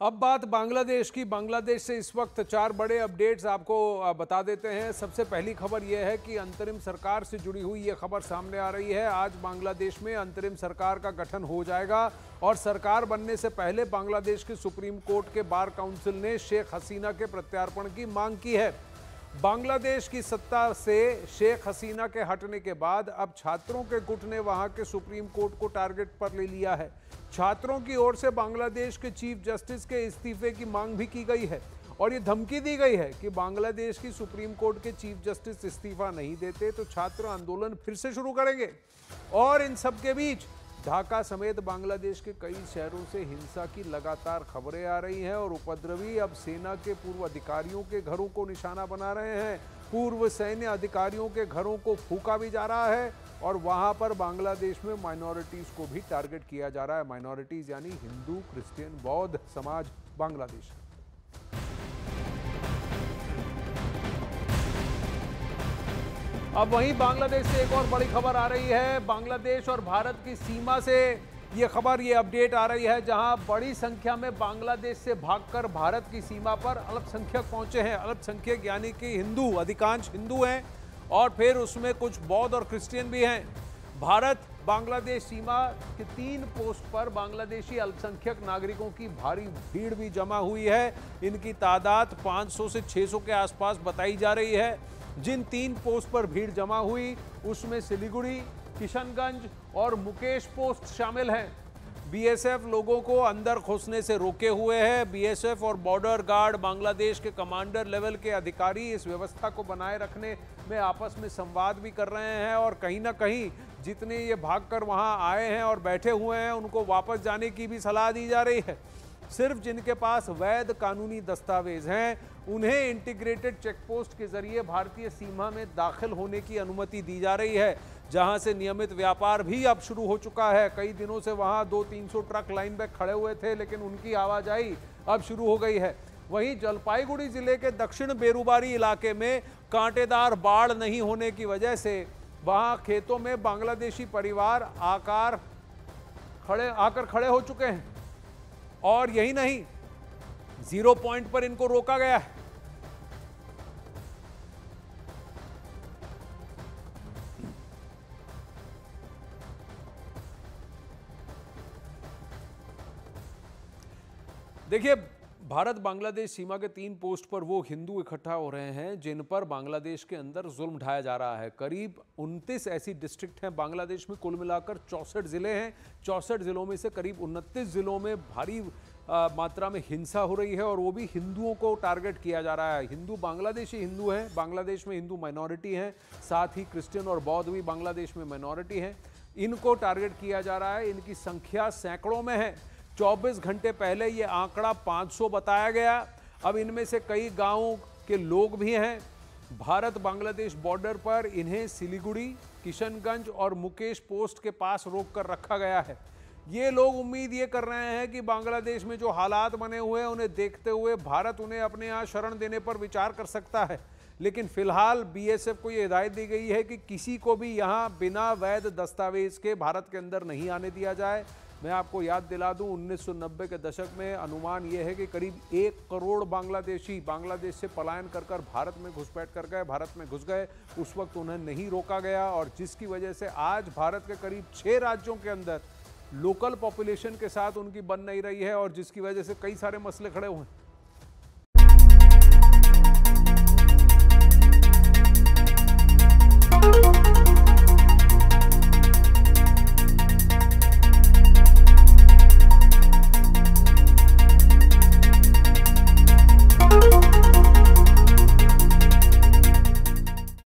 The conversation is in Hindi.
अब बात बांग्लादेश की। बांग्लादेश से इस वक्त चार बड़े अपडेट्स आपको बता देते हैं। सबसे पहली खबर यह है कि अंतरिम सरकार से जुड़ी हुई यह खबर सामने आ रही है। आज बांग्लादेश में अंतरिम सरकार का गठन हो जाएगा और सरकार बनने से पहले बांग्लादेश के सुप्रीम कोर्ट के बार काउंसिल ने शेख हसीना के प्रत्यार्पण की मांग की है। बांग्लादेश की सत्ता से शेख हसीना के हटने के बाद अब छात्रों के गुट ने वहाँ के सुप्रीम कोर्ट को टारगेट पर ले लिया है। छात्रों की ओर से बांग्लादेश के चीफ जस्टिस के इस्तीफे की मांग भी की गई है और ये धमकी दी गई है कि बांग्लादेश की सुप्रीम कोर्ट के चीफ जस्टिस इस्तीफा नहीं देते तो छात्र आंदोलन फिर से शुरू करेंगे। और इन सब के बीच ढाका समेत बांग्लादेश के कई शहरों से हिंसा की लगातार खबरें आ रही हैं और उपद्रवी अब सेना के पूर्व अधिकारियों के घरों को निशाना बना रहे हैं। पूर्व सैन्य अधिकारियों के घरों को फूका भी जा रहा है और वहाँ पर बांग्लादेश में माइनॉरिटीज को भी टारगेट किया जा रहा है। माइनॉरिटीज यानी हिंदू क्रिश्चियन बौद्ध समाज, बांग्लादेश। अब वहीं बांग्लादेश से एक और बड़ी खबर आ रही है। बांग्लादेश और भारत की सीमा से ये खबर, ये अपडेट आ रही है, जहाँ बड़ी संख्या में बांग्लादेश से भागकर भारत की सीमा पर अल्पसंख्यक पहुँचे हैं। अल्पसंख्यक यानी कि हिंदू, अधिकांश हिंदू हैं और फिर उसमें कुछ बौद्ध और क्रिश्चियन भी हैं। भारत बांग्लादेश सीमा के तीन पोस्ट पर बांग्लादेशी अल्पसंख्यक नागरिकों की भारी भीड़ भी जमा हुई है। इनकी तादाद 500 से 600 के आसपास बताई जा रही है। जिन तीन पोस्ट पर भीड़ जमा हुई, उसमें सिलीगुड़ी, किशनगंज और मुकेश पोस्ट शामिल हैं। बीएसएफ लोगों को अंदर घुसने से रोके हुए हैं। बीएसएफ और बॉर्डर गार्ड बांग्लादेश के कमांडर लेवल के अधिकारी इस व्यवस्था को बनाए रखने में आपस में संवाद भी कर रहे हैं और कहीं ना कहीं जितने ये भागकर वहाँ आए हैं और बैठे हुए हैं, उनको वापस जाने की भी सलाह दी जा रही है। सिर्फ़ जिनके पास वैध कानूनी दस्तावेज़ हैं, उन्हें इंटीग्रेटेड चेकपोस्ट के ज़रिए भारतीय सीमा में दाखिल होने की अनुमति दी जा रही है। जहाँ से नियमित व्यापार भी अब शुरू हो चुका है। कई दिनों से वहाँ दो तीन सौ ट्रक लाइन पे खड़े हुए थे, लेकिन उनकी आवाजाही अब शुरू हो गई है। वहीं जलपाईगुड़ी ज़िले के दक्षिण बेरूबारी इलाके में कांटेदार बाढ़ नहीं होने की वजह से वहाँ खेतों में बांग्लादेशी परिवार आकार खड़े, आकर खड़े हो चुके हैं। और यही नहीं, ज़ीरो पॉइंट पर इनको रोका गया है। देखिए भारत बांग्लादेश सीमा के तीन पोस्ट पर वो हिंदू इकट्ठा हो रहे हैं जिन पर बांग्लादेश के अंदर जुल्म ढाया जा रहा है। करीब 29 ऐसी डिस्ट्रिक्ट हैं बांग्लादेश में कुल मिलाकर चौंसठ ज़िले हैं। चौंसठ जिलों में से करीब 29 जिलों में भारी आ, मात्रा में हिंसा हो रही है और वो भी हिंदुओं को टारगेट किया जा रहा है। हिंदू बांग्लादेशी हिंदू हैं बांग्लादेश में हिंदू माइनॉरिटी हैं। साथ ही क्रिश्चियन और बौद्ध भी बांग्लादेश में माइनॉरिटी हैं। इनको टारगेट किया जा रहा है इनकी संख्या सैकड़ों में है। 24 घंटे पहले ये आंकड़ा 500 बताया गया। अब इनमें से कई गाँवों के लोग भी हैं। भारत बांग्लादेश बॉर्डर पर इन्हें सिलीगुड़ी, किशनगंज और मुकेश पोस्ट के पास रोक कर रखा गया है। ये लोग उम्मीद ये कर रहे हैं कि बांग्लादेश में जो हालात बने हुए हैं, उन्हें देखते हुए भारत उन्हें अपने यहाँ शरण देने पर विचार कर सकता है। लेकिन फ़िलहाल बीएसएफ को ये हिदायत दी गई है कि किसी को भी यहाँ बिना वैध दस्तावेज़ के भारत के अंदर नहीं आने दिया जाए। मैं आपको याद दिला दूँ 1990 के दशक में अनुमान ये है कि करीब एक करोड़ बांग्लादेशी बांग्लादेश से पलायन कर कर भारत में घुसपैठ कर गए, भारत में घुस गए। उस वक्त उन्हें नहीं रोका गया और जिसकी वजह से आज भारत के करीब छः राज्यों के अंदर लोकल पॉपुलेशन के साथ उनकी बन नहीं रही है और जिसकी वजह से कई सारे मसले खड़े हुए हैं।